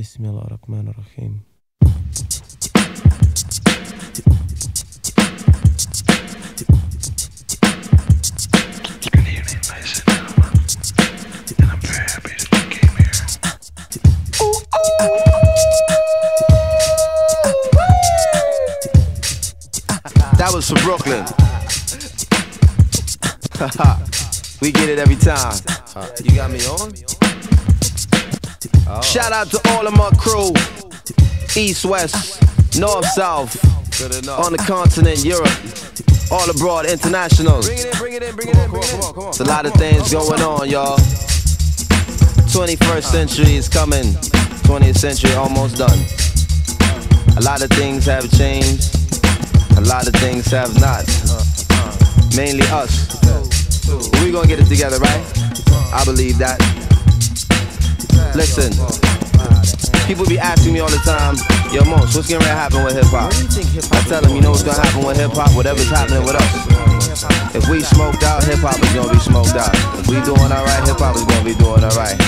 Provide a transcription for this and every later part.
Bismillah ar-Rahman ar-Rahim. Good evening, ladies and gentlemen. And I'm very happy that you came here. That was from Brooklyn. we get it every time. You got me on? Oh. Shout out to all of my crew. East, west, north, south, on the continent, Europe, all abroad, internationals. Bring it in, bring it in, bring it in, bring it in. Come on, come on. There's a lot of things going on, y'all. 21st century is coming. 20th century almost done. A lot of things have changed. A lot of things have not. Mainly us. We gonna get it together, right? I believe that. Listen, people be asking me all the time, Yo, Mos, what's gonna happen with hip hop? I tell them, you know what's gonna happen with hip hop? Whatever's happening with us. If we smoked out, hip hop is gonna be smoked out. If we doing alright, hip hop is gonna be doing alright.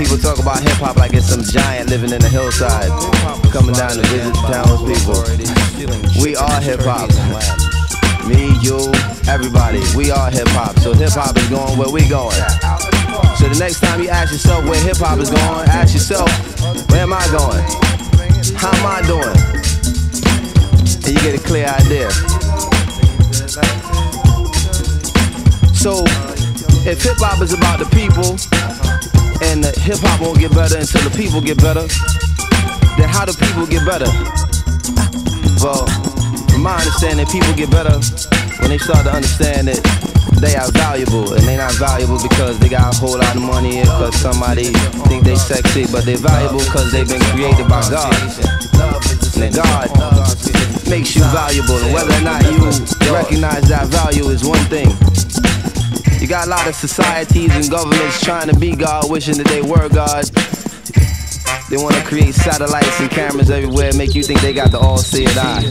People talk about hip hop like it's some giant living in the hillside, coming down to visit the townspeople. We are hip hop. Me, you, everybody. We are hip hop. So hip hop is going where we going. So the next time you ask yourself where hip hop is going, ask yourself, where am I going? How am I doing? And you get a clear idea. So if hip hop is about the people, and the hip hop won't get better until the people get better, then how do people get better? Well, my understanding, people get better when they start to understand that they are valuable, and they not valuable because they got a whole lot of money, or because somebody think they sexy, but they're valuable because they've been created by God. And God makes you valuable, and whether or not you recognize that value is one thing. You got a lot of societies and governments trying to be God, wishing that they were God. They want to create satellites and cameras everywhere, make you think they got the all-seeing eye.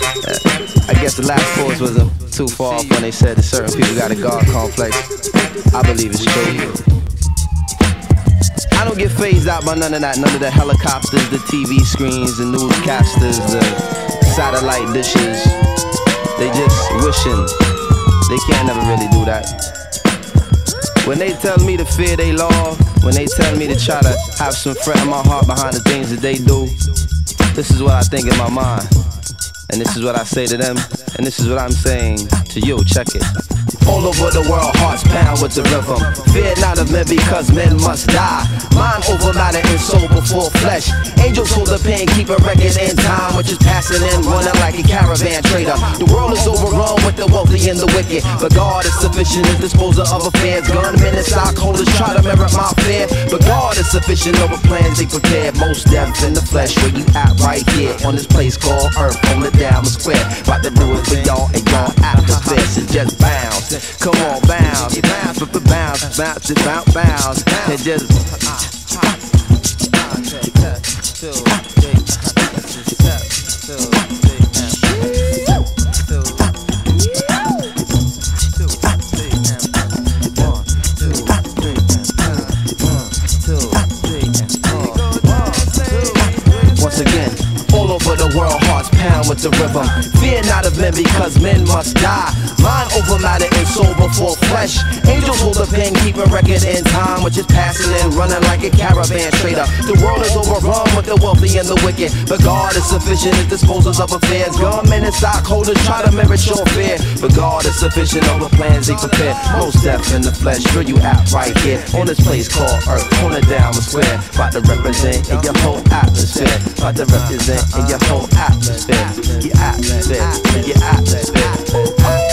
I guess the Last Poets wasn't too far off when they said that certain people got a God complex. I believe it's true. I don't get phased out by none of that. None of the helicopters, the TV screens, the newscasters, the satellite dishes. They just wishing. They can't never really do that. When they tell me to fear they law, when they tell me to try to have some fret in my heart behind the things that they do, this is what I think in my mind. And this is what I say to them, and this is what I'm saying to you. Check it. All over the world, hearts pound with the rhythm. Fear not of men because men must die. Mind over matter and soul before flesh. Angels hold the pen, keep a record in time, which is passing in, running like a caravan trader. The world is overrun with the wealthy and the wicked, but God is sufficient as disposer of affairs. Gunmen and stockholders try to merit my fear, but God is sufficient over plans they prepared. Mos Def in the flesh, where you at right here on this place called Earth, on the Diamond Square. About to do it for y'all and y'all atmosphere, so just bounce. Come on, bounce, bounce, bounce, bounce, bounce, bounce, bounce, and just. Once pound with the rhythm. Fear not of men because men must die. Mind over matter and soul before flesh. Angels hold the pen, keep a record in time, which is passing and running like a caravan trader. The world is overrun with the wealthy and the wicked, but God is sufficient as disposers of affairs. Gunmen and stockholders try to merit your fear, but God is sufficient over plans they prepare. Mos Def in the flesh, where you at right here on this place called Earth, on the Diamond Square, about to represent in your whole atmosphere, about to represent in your whole atmosphere, your atmosphere, your atmosphere.